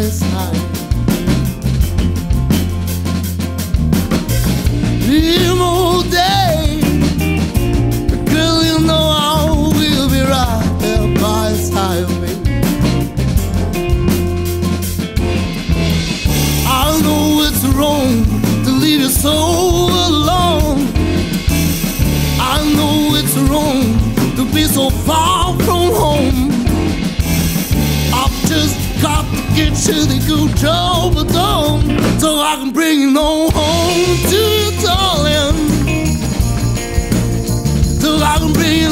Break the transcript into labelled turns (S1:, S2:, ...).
S1: my side. Dream all day, but girl, you know I will be right there by your side, baby. I know it's wrong to leave you so alone. I know it's wrong to be so far. Get to the good job done so I can bring on home to you, darling. So I can bring you